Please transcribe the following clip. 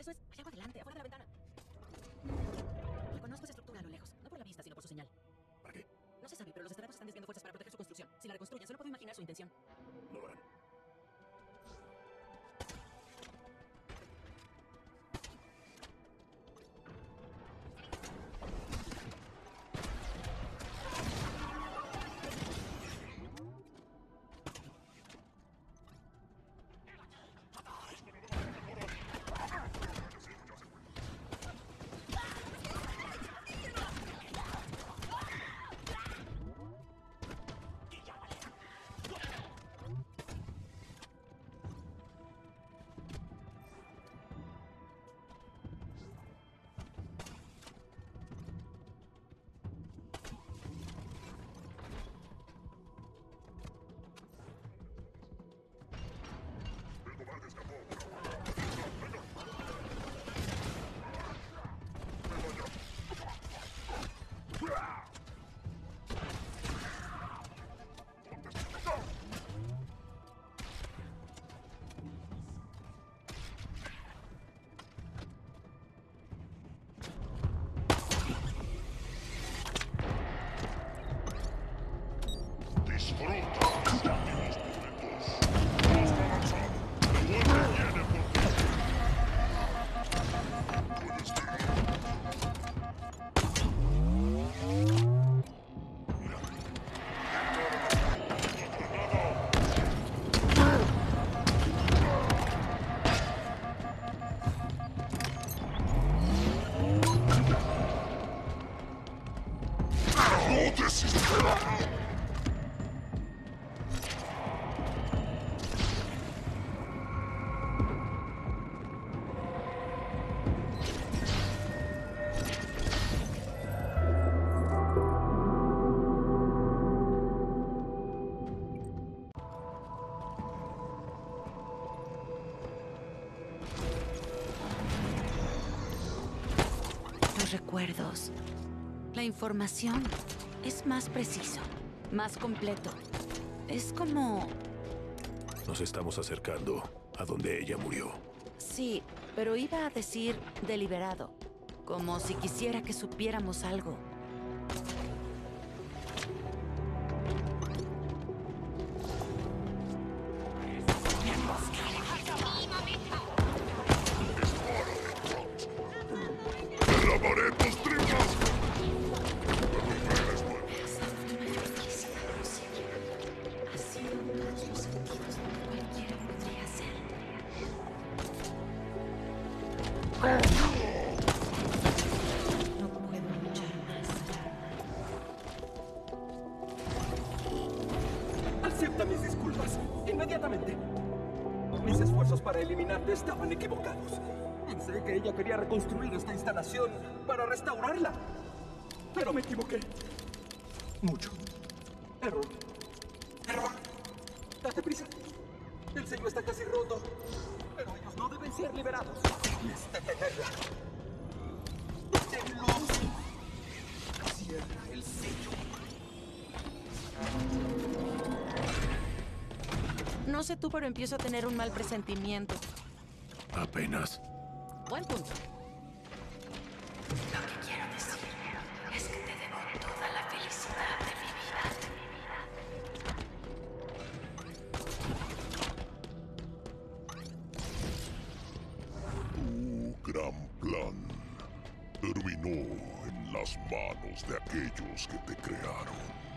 eso es allá adelante, afuera de la ventana. Reconozco esa estructura a lo lejos, no por la vista, sino por su señal. ¿Para qué? No se sabe, pero los estratos están desviando fuerzas para proteger su construcción. Si la reconstruyen, solo puedo imaginar su intención. Recuerdos, la información es más preciso, más completo. Es como... Nos estamos acercando a donde ella murió. Sí, pero iba a decir deliberado, como si quisiera que supiéramos algo. Acepta mis disculpas. Inmediatamente. Mis esfuerzos para eliminarte estaban equivocados. Pensé que ella quería reconstruir esta instalación para restaurarla. Pero me equivoqué. Mucho. Error. Error. Date prisa. El sello está casi roto. Pero deben ser liberados. Detenerla. Cierra el sello. No sé tú, pero empiezo a tener un mal presentimiento. Apenas. Buen punto. Terminó en las manos de aquellos que te crearon.